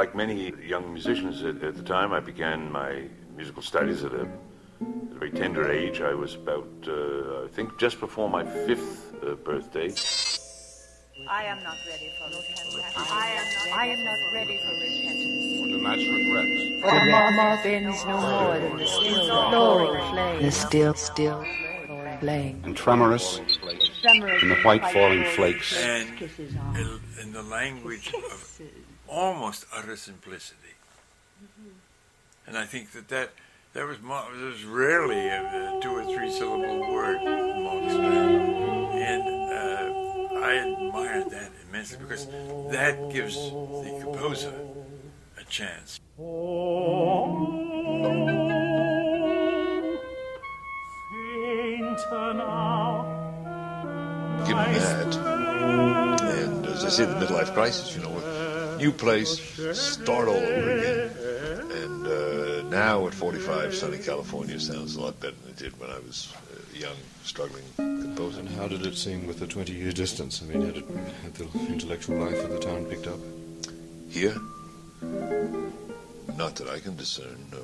Like many young musicians at, at the time, I began my musical studies at a, at a very tender age. I was about, uh, I think, just before my fifth uh, birthday. I am not ready for repentance. I am not, I am not ready for repentance. Or to match regrets. The mama bends no more than the still glowing flame. The still, still flame. And tremorous in the white falling flakes. and in, in the language of almost utter simplicity. And I think that that, that was, there was rarely a, a two or three syllable word amongst that. And uh, I admired that immensely because that gives the composer a chance. given that, and as I say, the midlife crisis, you know, new place, start all over again. And uh, now at 45, sunny California sounds a lot better than it did when I was a young, struggling composer. And how did it seem with the 20 year distance? I mean, had, it, had the intellectual life of the town picked up? Here? Not that I can discern, no.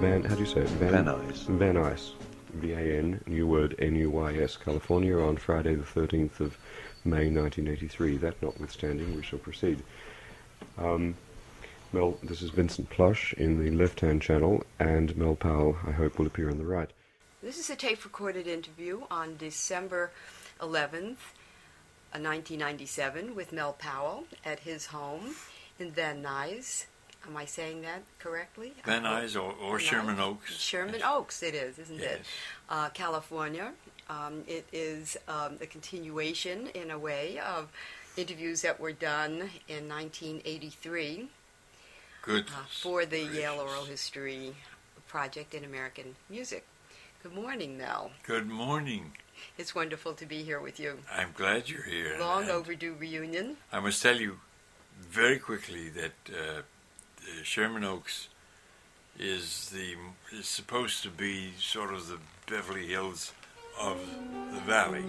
Van, how do you say it? Van Nuys. Van Nuys. V-A-N, new word, N-U-Y-S, California, on Friday the 13th of May 1983. That notwithstanding, we shall proceed. Um, Mel, this is Vincent Plush in the left-hand channel, and Mel Powell, I hope, will appear on the right. This is a tape recorded interview on December 11th, uh, 1997, with Mel Powell at his home in Van Nuys. Am I saying that correctly? Van. Nuys or, or Sherman. Oaks. Sherman Oaks, it is, isn't it? Yes. Uh, California. Um, it is um, a continuation, in a way, of interviews that were done in 1983 Good. uh, for the Yale. Oral History Project in American Music. Good morning, Mel. Good morning. It's wonderful to be here with you. I'm glad you're here. Long overdue reunion. I must tell you very quickly that uh, the Sherman Oaks is the is supposed to be sort of the Beverly Hills of the valley.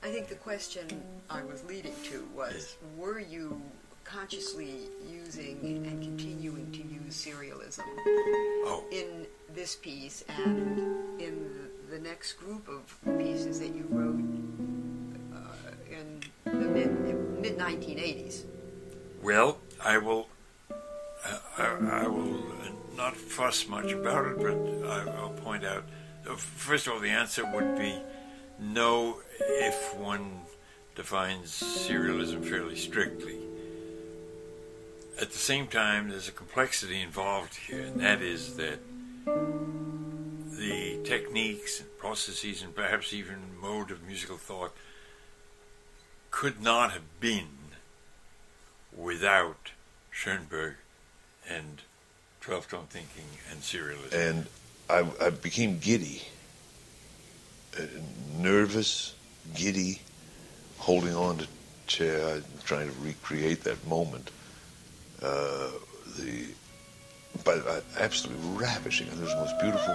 I think the question I was leading to was were you consciously using and continuing to use serialism Oh, in this piece and in the, next group of pieces that you wrote uh, in the mid mid 1980s? well, I will. Uh, I, I will not fuss much about it, but I will point out. uh, First of all, the answer would be no if one defines serialism fairly strictly. At the same time, there's a complexity involved here, and that is that the techniques and processes and perhaps even mode of musical thought could not have been without Schoenberg and 12 tone thinking and serialism. And I, I became giddy, uh, nervous, giddy, holding on to chair, trying to recreate that moment. The, but uh, absolutely ravishing. It was the most beautiful,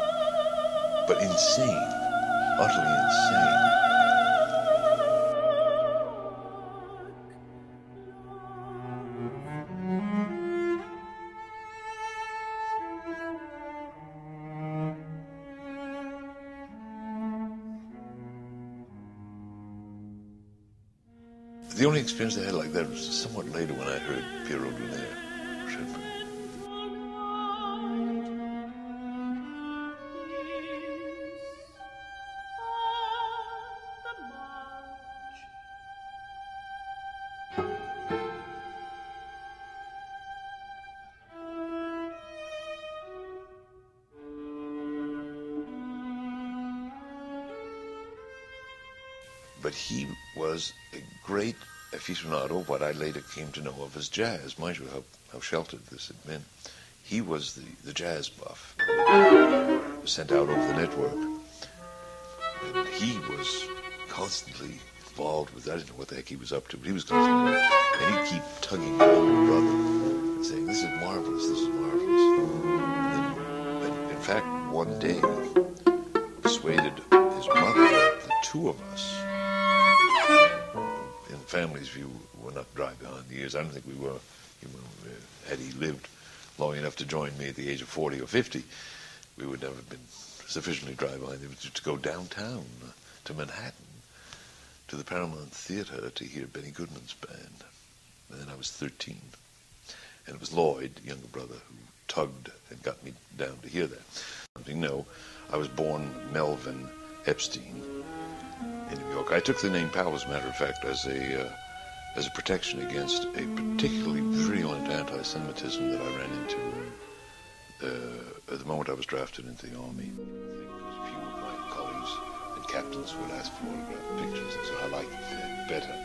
but insane, utterly insane. The only experience I had like that was somewhat later when I heard Pierrot Lunaire. But he was a great aficionado, what I later came to know of as jazz. Mind you, how, how sheltered this had been. He was the, the jazz buff, sent out over the network. And he was constantly involved with. I didn't know what the heck he was up to, but he was constantly, and he'd keep tugging my older brother and saying, "This is marvelous. This is marvelous." And then, and in fact, one day persuaded his mother, the two of us, family's view, were not dry behind the ears. I don't think we were. You know, uh, had he lived long enough to join me at the age of 40 or 50, we would never have been sufficiently dry behind the ears to, go downtown uh, to Manhattan to the Paramount Theater to hear Benny Goodman's band. And then I was 13. And it was Lloyd, younger brother, who tugged and got me down to hear that. No, I was born Melvin Epstein in New York. I took the name Powell, as a matter of fact, as a uh, as a protection against a particularly virulent anti-Semitism that I ran into uh, at the moment I was drafted into the army. A few of my colleagues and captains would ask for autograph pictures, and so I liked that better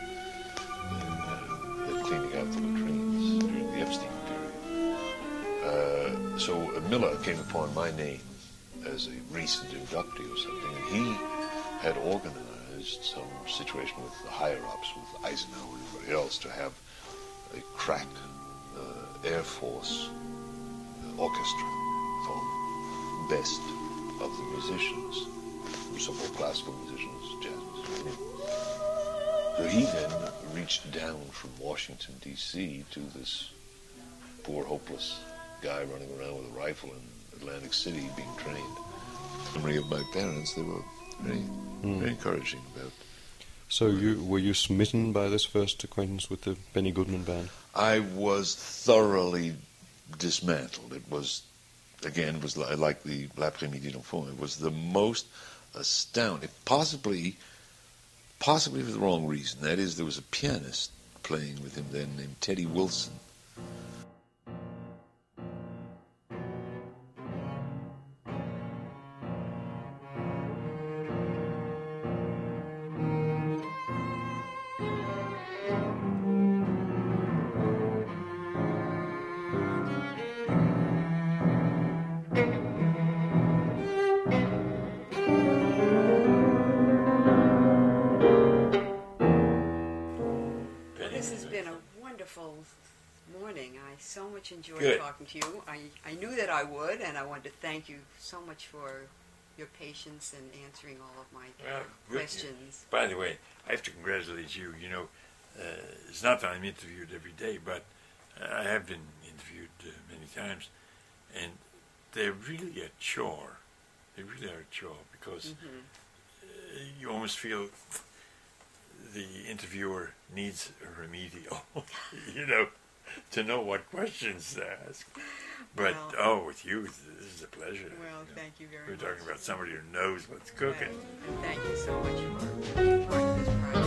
than, uh, than cleaning out the latrines during the Epstein period. Uh, so uh, Miller came upon my name as a recent inductee or something, and he had organized some situation with the higher ups, with Eisenhower and everybody else, to have a crack uh, Air Force uh, orchestra from best of the musicians, so-called classical musicians, jazz musicians. So he then reached down from Washington, D.C. to this poor, hopeless guy running around with a rifle in Atlantic City being trained. Memory of my parents, they were very, Mm. very encouraging about. So you were you smitten by this first acquaintance with the Benny Goodman band? I was thoroughly dismantled. It was, again, it was li- like the L'après-midi d'un faune. It was the most astounding, possibly, possibly for the wrong reason. That is, there was a pianist playing with him then named Teddy Wilson. Much enjoyed Good. talking to you. I, I knew that I would, and I wanted to thank you so much for your patience in answering all of my Well, questions. By the way, I have to congratulate you. You know, uh, it's not that I'm interviewed every day, but uh, I have been interviewed uh, many times, and they're really a chore. They really are a chore because Mm-hmm. uh, you almost feel the interviewer needs a remedial, you know, to know what questions to ask. But Well- oh, with you, this is a pleasure. Well, you know. thank you very much. We're much. talking about somebody who knows what's cooking. And thank you so much for being part of this project.